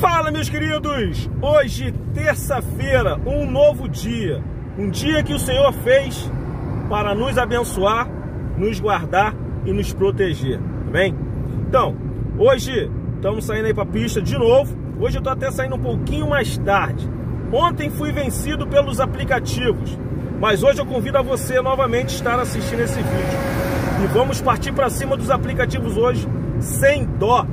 Fala, meus queridos! Hoje, terça-feira, um novo dia. Um dia que o Senhor fez para nos abençoar, nos guardar e nos proteger, tá bem? Então, hoje estamos saindo aí para a pista de novo. Hoje eu tô até saindo um pouquinho mais tarde. Ontem fui vencido pelos aplicativos, mas hoje eu convido a você novamente estar assistindo esse vídeo. E vamos partir para cima dos aplicativos hoje, sem dó,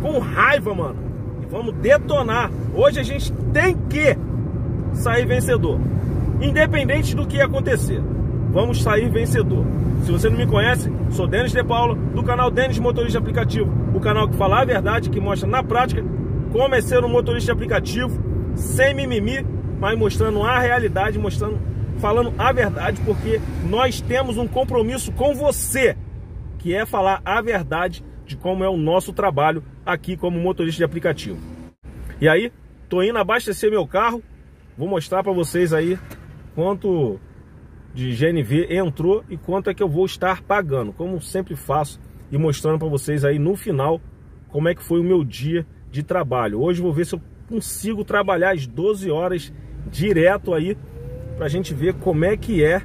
com raiva, mano Vamos detonar. Hoje a gente tem que sair vencedor. Independente do que acontecer. Vamos sair vencedor. Se você não me conhece, sou Denis De Paula, do canal Denis Motorista Aplicativo. O canal que fala a verdade, que mostra na prática como é ser um motorista aplicativo, sem mimimi, mas mostrando a realidade, mostrando, falando a verdade, porque nós temos um compromisso com você, que é falar a verdade de como é o nosso trabalho aqui como motorista de aplicativo. E aí, tô indo abastecer meu carro, vou mostrar para vocês aí quanto de GNV entrou e quanto é que eu vou estar pagando, como sempre faço e mostrando para vocês aí no final como é que foi o meu dia de trabalho. Hoje vou ver se eu consigo trabalhar as 12 horas direto aí para a gente ver como é que é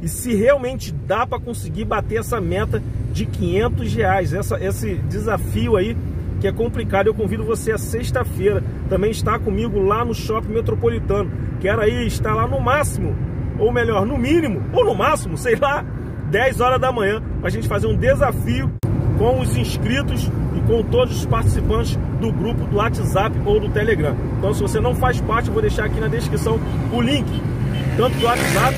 e se realmente dá para conseguir bater essa meta de 500 reais, essa, esse desafio aí que é complicado. Eu convido você a sexta-feira também estar comigo lá no Shopping Metropolitano. Quero aí estar lá no máximo, ou melhor, no mínimo, ou no máximo, sei lá, 10 horas da manhã, para a gente fazer um desafio com os inscritos e com todos os participantes do grupo do WhatsApp ou do Telegram. Então, se você não faz parte, eu vou deixar aqui na descrição o link, tanto do WhatsApp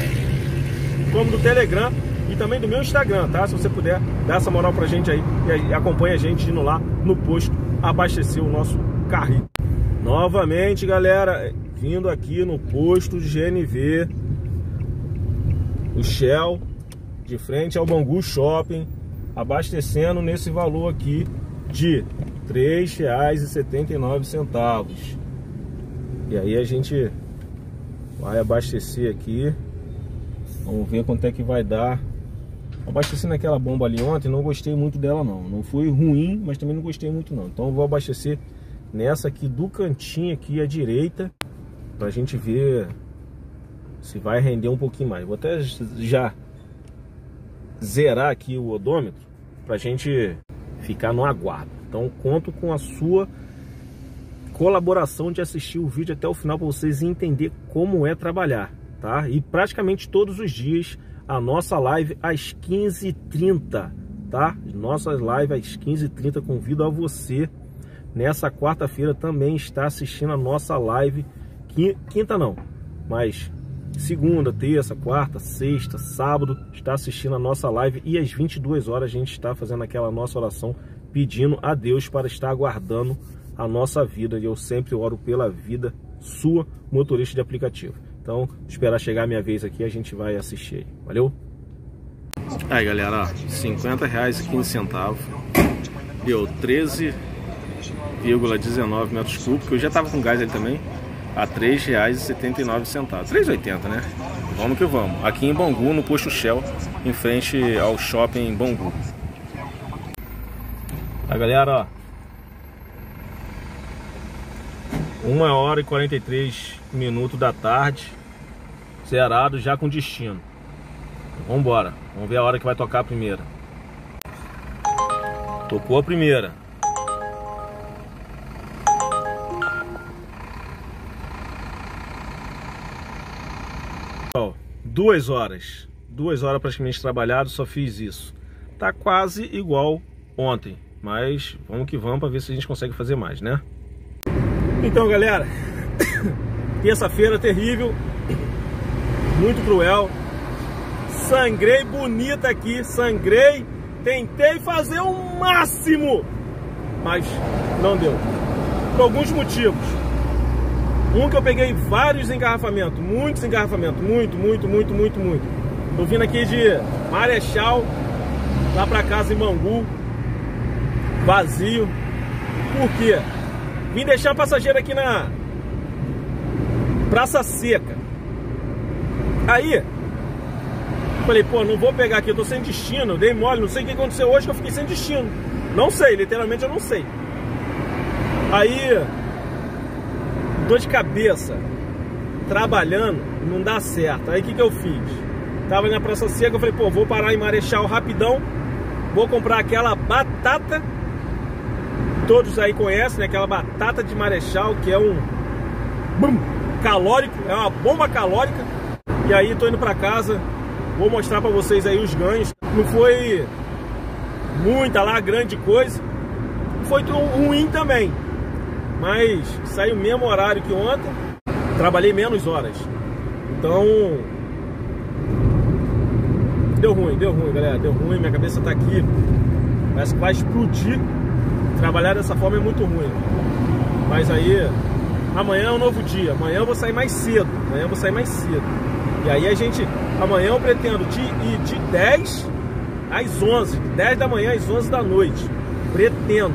como do Telegram e também do meu Instagram, tá? Se você puder dar essa moral pra gente aí e acompanha a gente indo lá no posto abastecer o nosso carrinho. Novamente, galera, vindo aqui no posto de GNV, o Shell, de frente ao Bangu Shopping, abastecendo nesse valor aqui de R$ 3,79. E aí a gente vai abastecer aqui. Vamos ver quanto é que vai dar Abasteci naquela bomba ali ontem, não gostei muito dela não. Não foi ruim, mas também não gostei muito não. Então vou abastecer nessa aqui do cantinho aqui à direita, pra gente ver se vai render um pouquinho mais. Vou até já zerar aqui o odômetro pra gente ficar no aguardo. Então conto com a sua colaboração de assistir o vídeo até o final para vocês entenderem como é trabalhar, tá? E praticamente todos os dias a nossa live às 15h30, tá? Nossa live às 15h30, convido a você nessa quarta-feira também está assistindo a nossa live, quinta não, mas segunda, terça, quarta, sexta, sábado, está assistindo a nossa live e às 22 horas a gente está fazendo aquela nossa oração pedindo a Deus para estar aguardando a nossa vida e eu sempre oro pela vida sua, motorista de aplicativo. Então, esperar chegar a minha vez aqui, a gente vai assistir. Valeu? Aí, galera, ó, 50 reais e 15 centavos. Deu 13,19 metros cúbicos. Eu já tava com gás ali também. A 3 reais e 79 centavos. 3,80, né? Vamos que vamos. Aqui em Bangu, no posto Shell, em frente ao shopping Bangu. Aí, galera, ó. 1 hora e 43 minutos da tarde, zerado já com destino. Vamos embora, vamos ver a hora que vai tocar a primeira. Tocou a primeira. Ó, duas horas, duas horas praticamente trabalhado, só fiz isso. Tá quase igual ontem, mas vamos que vamos para ver se a gente consegue fazer mais, né? Então, galera, terça-feira terrível, muito cruel. Sangrei bonita aqui, sangrei, tentei fazer o máximo, mas não deu. Por alguns motivos. Um que eu peguei vários engarrafamentos, muitos engarrafamentos, muito, muito, muito, muito, muito. Tô vindo aqui de Marechal, lá pra casa em Mangu, vazio. Por quê? Vim deixar o passageiro aqui na Praça Seca. Aí, falei, pô, não vou pegar aqui, eu tô sem destino, dei mole, não sei o que aconteceu hoje que eu fiquei sem destino. Não sei, literalmente eu não sei. Aí, dor de cabeça, trabalhando, não dá certo. Aí o que, que eu fiz? Tava na Praça Seca, eu falei, pô, vou parar em Marechal rapidão, vou comprar aquela batata, todos aí conhecem, né? Aquela batata de Marechal, que é um bum, calórico, é uma bomba calórica. E aí tô indo pra casa, vou mostrar pra vocês aí os ganhos. Não foi muita lá, grande coisa. Foi ruim também. Mas saiu o mesmo horário que ontem. Trabalhei menos horas. Então. Deu ruim, deu ruim, galera. Deu ruim, minha cabeça tá aqui. Parece que vai explodir. Trabalhar dessa forma é muito ruim. Mas aí, amanhã é um novo dia. Amanhã eu vou sair mais cedo. Amanhã eu vou sair mais cedo. E aí a gente. Amanhã eu pretendo de, ir de 10 às 11. 10 da manhã às 11 da noite. Pretendo.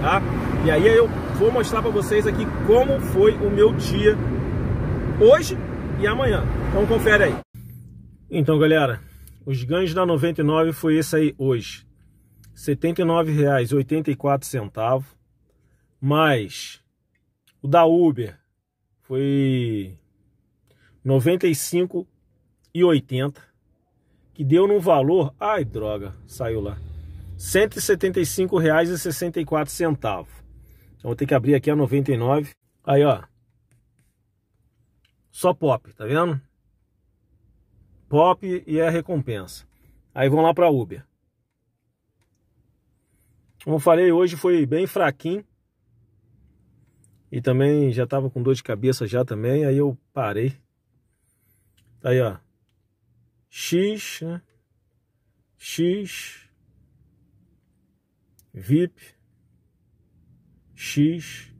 Tá? E aí eu vou mostrar para vocês aqui como foi o meu dia hoje e amanhã. Então confere aí. Então, galera, os ganhos da 99 foi esse aí hoje. R$ 79,84 mais o da Uber foi R$ 95,80 que deu no valor, ai droga, saiu lá. R$ 175,64. Então vou ter que abrir aqui a 99. Aí, ó. Só pop, tá vendo? Pop e a recompensa. Aí vão lá para Uber. Como falei, hoje foi bem fraquinho. E também já tava com dor de cabeça já também, aí eu parei. Aí, ó. X, né? X VIP X,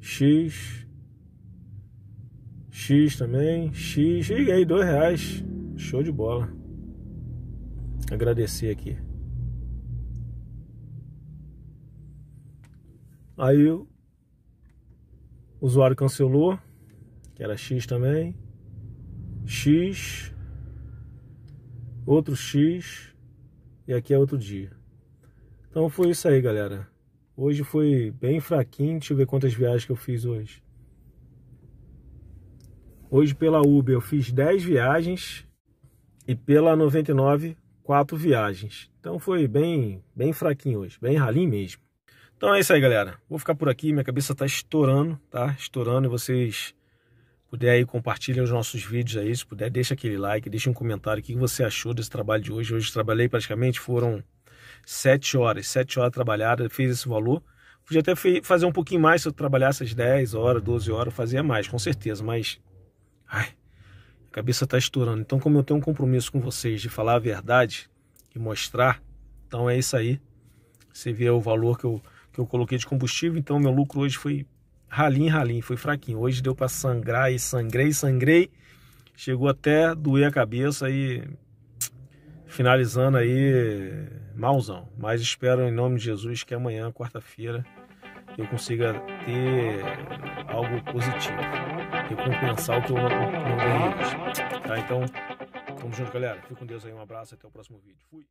X, X também, X, e aí, dois reais, show de bola. Agradecer aqui. Aí o usuário cancelou, que era X também, X, outro X, e aqui é outro dia. Então foi isso aí, galera. Hoje foi bem fraquinho, deixa eu ver quantas viagens que eu fiz hoje. Hoje pela Uber eu fiz 10 viagens e pela 99 4 viagens. Então foi bem, bem fraquinho hoje, bem ralinho mesmo. Então é isso aí, galera. Vou ficar por aqui, minha cabeça tá estourando, tá? Estourando e vocês puderem aí os nossos vídeos aí, se puder, deixa aquele like, deixa um comentário o que você achou desse trabalho de hoje. Hoje trabalhei praticamente foram sete horas, sete horas trabalhadas, fiz esse valor. Podia até fazer um pouquinho mais se eu trabalhasse as 10 horas, 12 horas, fazia mais, com certeza, mas. Ai, a cabeça está estourando. Então, como eu tenho um compromisso com vocês de falar a verdade e mostrar, então é isso aí. Você vê o valor que eu, que eu coloquei de combustível, então meu lucro hoje foi ralinho, ralinho, foi fraquinho. Hoje deu para sangrar e sangrei, sangrei. Chegou até doer a cabeça e finalizando aí malzão. Mas espero em nome de Jesus que amanhã, quarta-feira, eu consiga ter algo positivo. Recompensar o que eu não, não ganhei hoje. Tá? Então, tamo junto, galera. Fique com Deus aí. Um abraço. Até o próximo vídeo. Fui.